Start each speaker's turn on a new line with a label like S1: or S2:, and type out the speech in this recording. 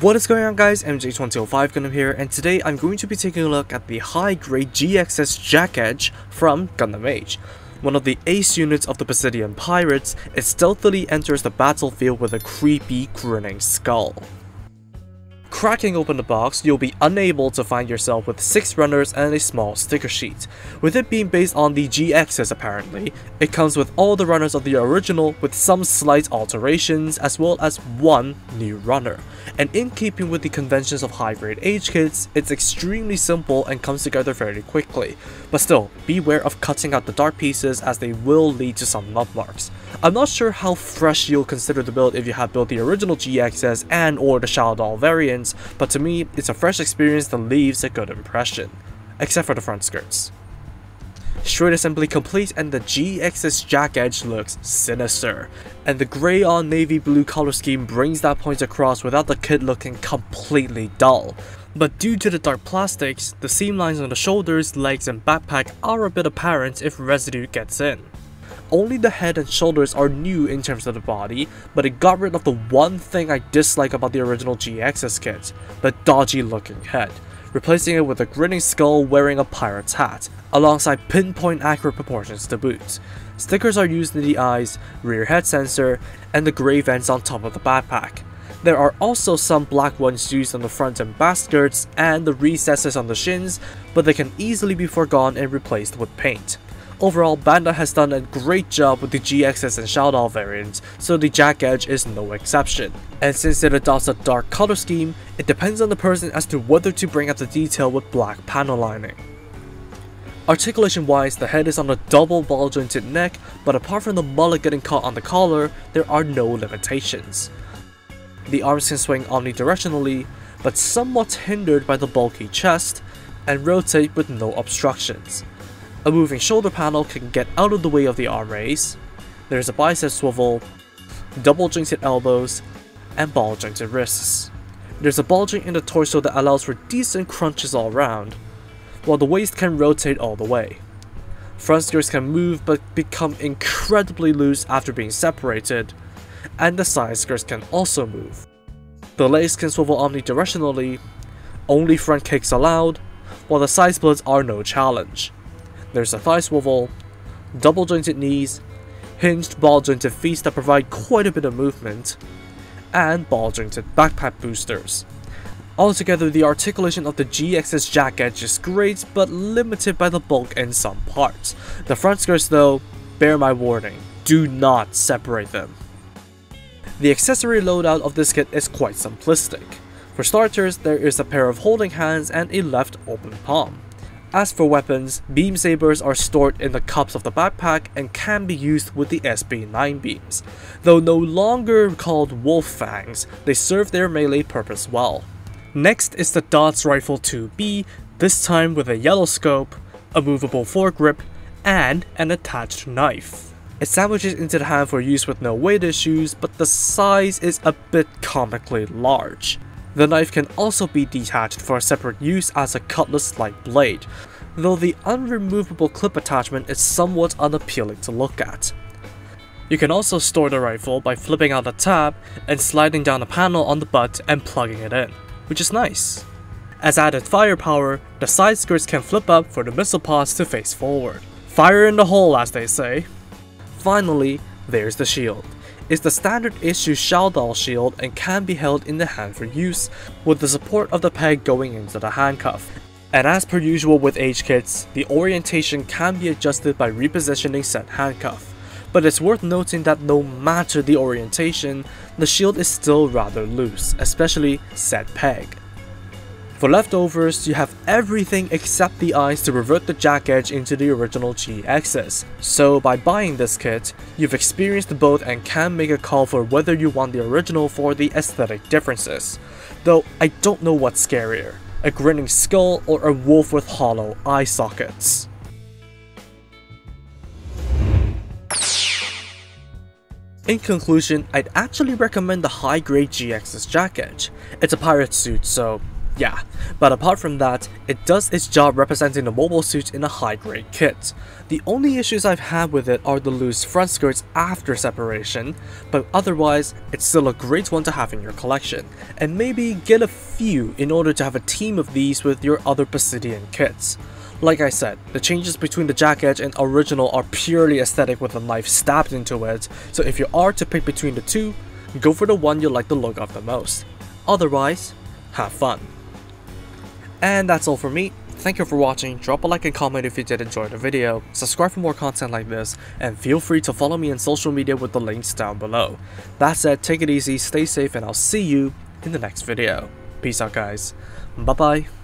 S1: What is going on guys, MJ2005 Gundam here, and today I'm going to be taking a look at the high-grade G-Exes Jackedge from Gundam Age. One of the ace units of the Bisidian Pirates, it stealthily enters the battlefield with a creepy grinning skull. Cracking open the box, you'll be unable to find yourself with 6 runners and a small sticker sheet. With it being based on the G-Exes apparently, it comes with all the runners of the original with some slight alterations as well as one new runner. And in keeping with the conventions of high-grade age kits, it's extremely simple and comes together very quickly. But still, beware of cutting out the dark pieces as they will lead to some nut marks. I'm not sure how fresh you'll consider the build if you have built the original G-Exes and or the Shaldoll but to me, it's a fresh experience that leaves a good impression, except for the front skirts. Straight assembly complete and the G-Exes Jackedge looks sinister, and the grey on navy blue color scheme brings that point across without the kit looking completely dull. But due to the dark plastics, the seam lines on the shoulders, legs and backpack are a bit apparent if residue gets in. Only the head and shoulders are new in terms of the body, but it got rid of the one thing I dislike about the original G-Exes kit, the dodgy looking head, replacing it with a grinning skull wearing a pirate's hat, alongside pinpoint accurate proportions to boot. Stickers are used in the eyes, rear head sensor, and the grey vents on top of the backpack. There are also some black ones used on the front and back skirts and the recesses on the shins, but they can easily be forgone and replaced with paint. Overall, Bandai has done a great job with the G-Exes and Doll variants, so the Jackedge is no exception. And since it adopts a dark color scheme, it depends on the person as to whether to bring out the detail with black panel lining. Articulation wise, the head is on a double ball jointed neck, but apart from the mullet getting caught on the collar, there are no limitations. The arms can swing omnidirectionally, but somewhat hindered by the bulky chest, and rotate with no obstructions. A moving shoulder panel can get out of the way of the arm raise. There's a bicep swivel, double jointed elbows, and ball jointed wrists. There's a bulging in the torso that allows for decent crunches all around, while the waist can rotate all the way. Front skirts can move but become incredibly loose after being separated, and the side skirts can also move. The legs can swivel omnidirectionally, only front kicks allowed, while the side splits are no challenge. There's a thigh swivel, double jointed knees, hinged ball jointed feet that provide quite a bit of movement, and ball jointed backpack boosters. Altogether, the articulation of the G-Exes Jackedge is great, but limited by the bulk in some parts. The front skirts though, bear my warning, do not separate them. The accessory loadout of this kit is quite simplistic. For starters, there is a pair of holding hands and a left open palm. As for weapons, beam sabers are stored in the cups of the backpack and can be used with the SB9 beams. Though no longer called wolf fangs, they serve their melee purpose well. Next is the Dots Rifle 2B, this time with a yellow scope, a movable foregrip, and an attached knife. It sandwiches into the hand for use with no weight issues, but the size is a bit comically large. The knife can also be detached for a separate use as a cutlass-like blade, though the unremovable clip attachment is somewhat unappealing to look at. You can also store the rifle by flipping out the tab and sliding down a panel on the butt and plugging it in, which is nice. As added firepower, the side skirts can flip up for the missile pods to face forward. Fire in the hole as they say. Finally, there's the shield is the standard issue Shaldoll shield and can be held in the hand for use, with the support of the peg going into the handcuff. And as per usual with age kits, the orientation can be adjusted by repositioning said handcuff. But it's worth noting that no matter the orientation, the shield is still rather loose, especially said peg. For leftovers, you have everything except the eyes to revert the Jackedge into the original G-Exes. So by buying this kit, you've experienced both and can make a call for whether you want the original for the aesthetic differences. Though I don't know what's scarier, a grinning skull or a wolf with hollow eye sockets. In conclusion, I'd actually recommend the high-grade G-Exes Jackedge. It's a pirate suit, so Yeah, but apart from that, it does its job representing the mobile suit in a high grade kit. The only issues I've had with it are the loose front skirts after separation, but otherwise, it's still a great one to have in your collection, and maybe get a few in order to have a team of these with your other Bisidian kits. Like I said, the changes between the Jackedge and original are purely aesthetic with a knife stabbed into it, so if you are to pick between the two, go for the one you like the look of the most. Otherwise, have fun. And that's all for me. Thank you for watching, drop a like and comment if you did enjoy the video, subscribe for more content like this, and feel free to follow me on social media with the links down below. That said, take it easy, stay safe, and I'll see you in the next video. Peace out guys. Bye bye.